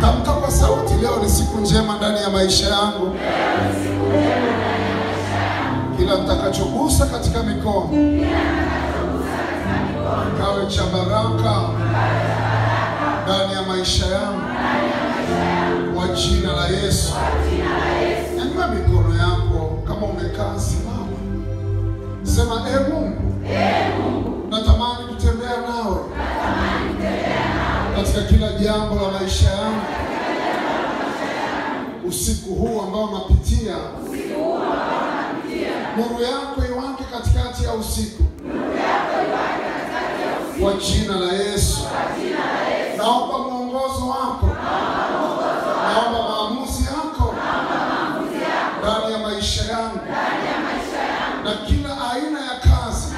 Tamka kwa sauti, leo ni siku njema ndani ya maisha yangu. Kila nitakachogusa katika mikono kawe cha baraka ndani ya maisha yangu, kwa jina la Yesu. Nyanyua mikono yako kama umekaa, simama, sema e Mungu, natamani kutembea nawe katika kila jambo la maisha yangu. Usiku huu ambao napitia, nuru yako iwake katikati ya usiku, kwa jina la Yesu. Naomba mwongozo wako, naomba maamuzi yako. Ndani ya maisha yangu, na kila aina ya kazi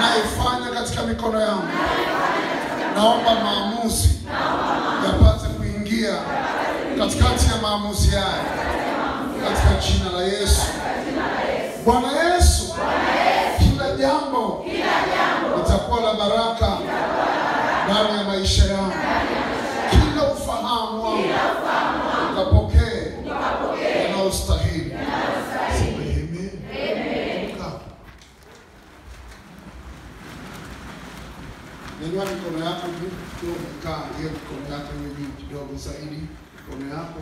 naifanya katika mikono yangu, naomba maamuzi yapate kuingia katikati ya maamuzi haya katika jina la Yesu. Bwana Yesu, kila jambo litakuwa la baraka ndani ya maisha yangu, kila ufahamu wangu ukapokee yanayostahili. Nyanyua mikono yako juu, ukiwa kaa hiyo mikono yako iwe juu kidogo zaidi. Mikono yako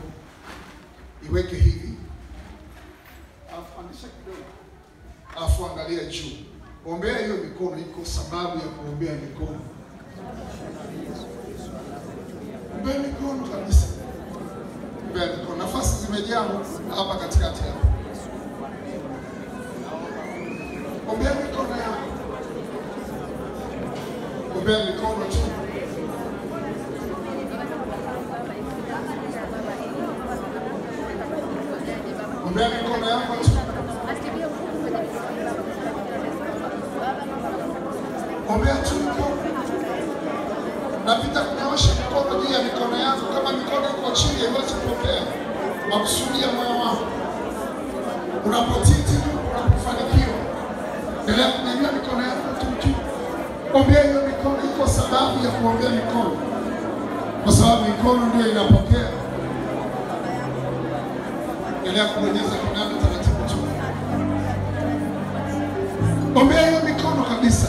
iweke hivi, alafu pandisha kidogo, alafu angalia juu. Ombea hiyo mikono, iko sababu ya kuombea mikono. Ombea mikono kabisa, ombea mikono. Nafasi zimejaa hapa katikati hapa. Ombea mikono yako, ombea mikono tu. Ombea mikono yako. Ombea tu mikono. Napita kunyoosha mikono juu ya mikono yako, kama mikono iko chini iweze kupokea makusudi ya moyo wako. Unapotiti unapofanikiwa, endelea kunyanyua mikono yako tu juu. Ombea hiyo mikono, iko sababu ya kuombea mikono, kwa sababu mikono ndio inapokea. Endelea kubonyeza kinanda taratibu tu. Ombea hiyo mikono kabisa.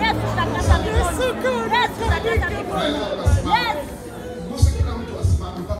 Yesu, takasa mikono. Yesu, takasa mikono.